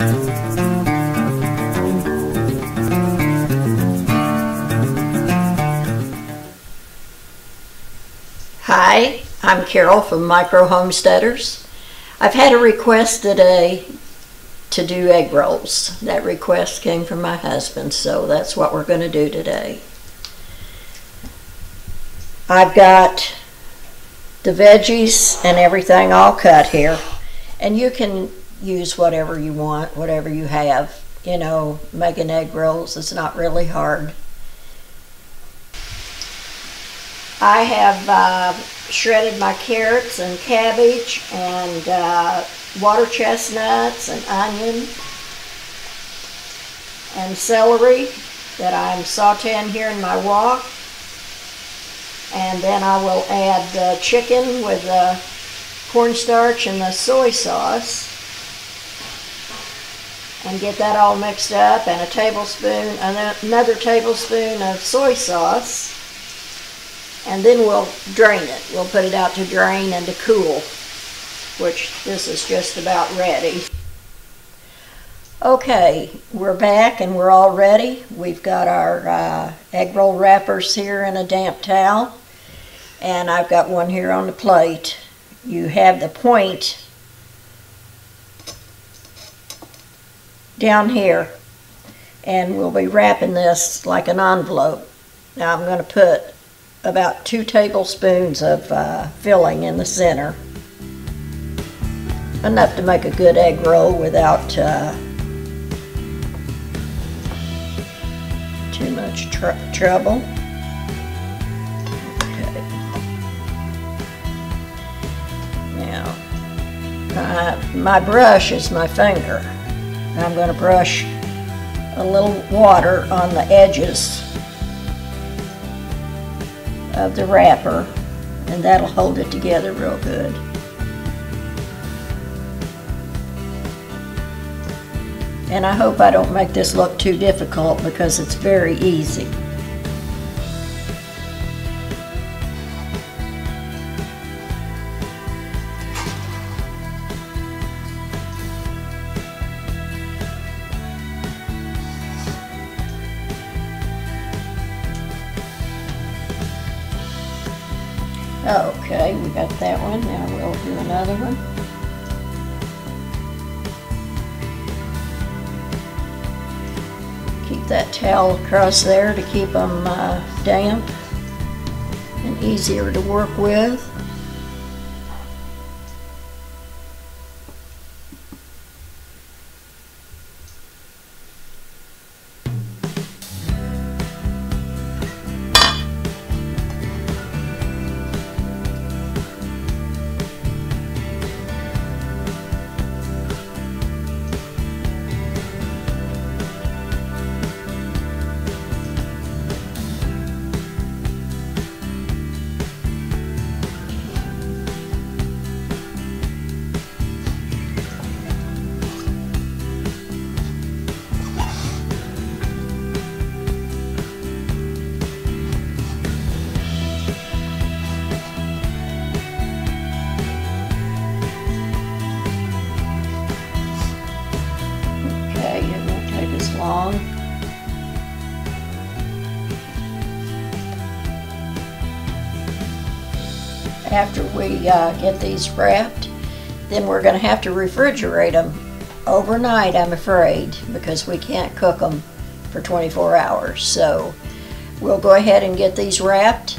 Hi, I'm Carol from Micro Homesteaders. I've had a request today to do egg rolls. That request came from my husband, so that's what we're going to do today. I've got the veggies and everything all cut here, and you can use whatever you want, whatever you have. You know, making egg rolls is not really hard. I have uh, shredded my carrots and cabbage and uh, water chestnuts and onion and celery that I'm sauteing here in my wok. And then I will add the chicken with the cornstarch and the soy sauce and get that all mixed up and a tablespoon, another tablespoon of soy sauce and then we'll drain it. We'll put it out to drain and to cool, which this is just about ready. Okay, we're back and we're all ready. We've got our uh, egg roll wrappers here in a damp towel, and I've got one here on the plate. You have the point down here, and we'll be wrapping this like an envelope. Now I'm going to put about two tablespoons of uh, filling in the center. Enough to make a good egg roll without uh, too much tr trouble. Okay. Now, uh, my brush is my finger. I'm going to brush a little water on the edges of the wrapper and that'll hold it together real good. And I hope I don't make this look too difficult because it's very easy. Okay, we got that one. Now we'll do another one. Keep that towel across there to keep them uh, damp and easier to work with. After we uh, get these wrapped, then we're going to have to refrigerate them overnight, I'm afraid, because we can't cook them for 24 hours. So we'll go ahead and get these wrapped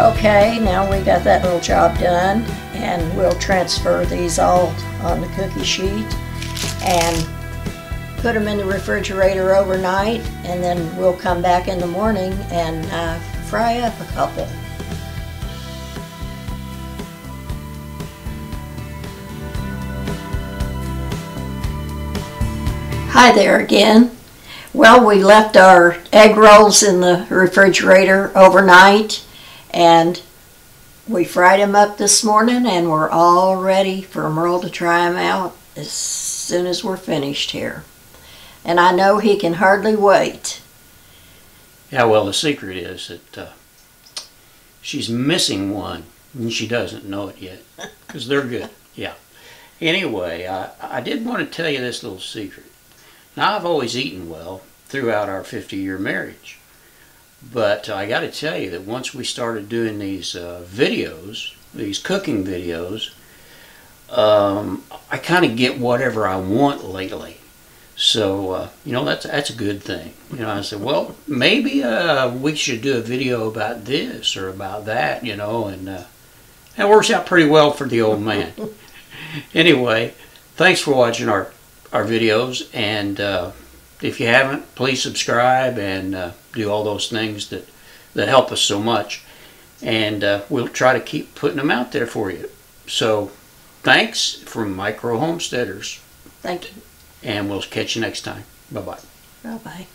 Okay, now we got that little job done and we'll transfer these all on the cookie sheet and put them in the refrigerator overnight and then we'll come back in the morning and uh, fry up a couple. Hi there again. Well, we left our egg rolls in the refrigerator overnight and we fried them up this morning and we're all ready for Merle to try them out as soon as we're finished here. And I know he can hardly wait. Yeah, well, the secret is that uh, she's missing one and she doesn't know it yet because they're good. Yeah. Anyway, I, I did want to tell you this little secret. Now, I've always eaten well throughout our 50 year marriage. But I got to tell you that once we started doing these uh, videos, these cooking videos, um, I kind of get whatever I want lately. So uh, you know that's that's a good thing. You know, I said, well, maybe uh, we should do a video about this or about that. You know, and uh, that works out pretty well for the old man. anyway, thanks for watching our our videos, and uh, if you haven't, please subscribe and uh, do all those things that that help us so much. And uh, we'll try to keep putting them out there for you. So, thanks from Micro Homesteaders, Thank you. and we'll catch you next time. Bye bye. Bye bye.